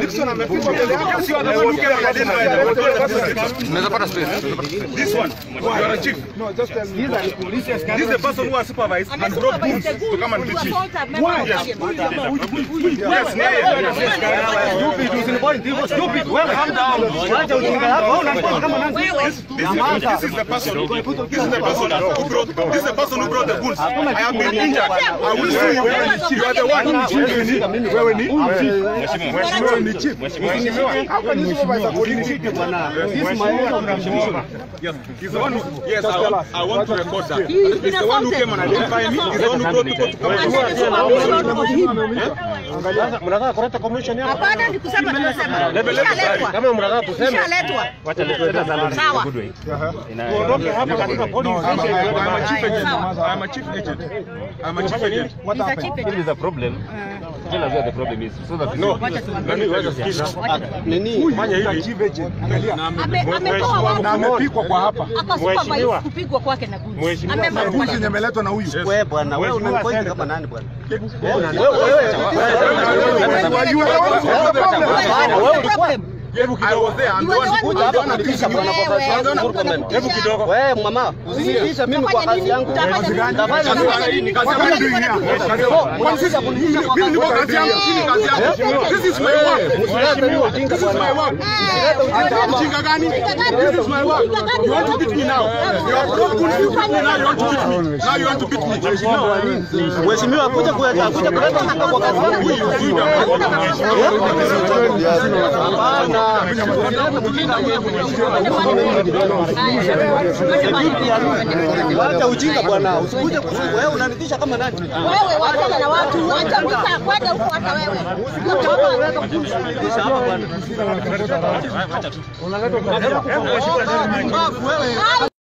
Nixon amefika mbele yako. Unaweza pata space. This one, you are a chief. No, just tell me. This is the person who has supervised and brought goons to come and beat you. Why? Yes. Yes, yeah, yeah, yes. This is, this is the person. This is the person who brought. This is the person who brought the goons. I have been injured. I will sue you. You are the one. Wewe ni wewe ni chief. Hapa ni supervisor polisi. Yes, he's the one who. Yes, I want, I want to record that. He's the one who came and identified me. He's the one who brought people to come and Sasa mnataka kuleta commission hapa? Hapana, ni kusema tunasema. Level level Ishaletwa. Kama mnataka tuseme, Ishaletwa. wacha leta sana. Sawa. Tuondoke hapa katika police I'm a chief agent. I'm a chief agent. I'm a chief agent. What happened? chief is the problem. Tell us the problem is. So that No, let me tell nini? Fanya hivi. chief agent. Angalia. Ame- ametoa. Na amepikwa kwa hapa. Kupigwa kwake na Amemaliza. Imeletwa na huyu. Wewe bwana, wewe unanipoint kama nani bwana? Ulikuwa was there. I'm the one Kuja hapa kunitisha bwana kwa kazi yangu Murkomen. Hebu kidogo. Wewe mama, usinitisha mimi kwa kazi yangu. Tafanya nini? Mwanzisha kunitisha kwa Mimi kazi yangu. kazi yangu. Hii kazi yangu. This is my work. Usilete This is my work. Ujinga gani? This is my work. You want to beat me now? You are broke. You beat me now. You want to beat me. Now you want to beat me. Mheshimiwa kuja kuleta kuja kuleta ujinga kwa kazi yangu. Hapana. Wacha ujinga bwana. Usikuje wewe unanitisha kama nani? Wewe wachana na watu, acha mta kwenda huko hata wewe. Tisha hapa bwana. Wewe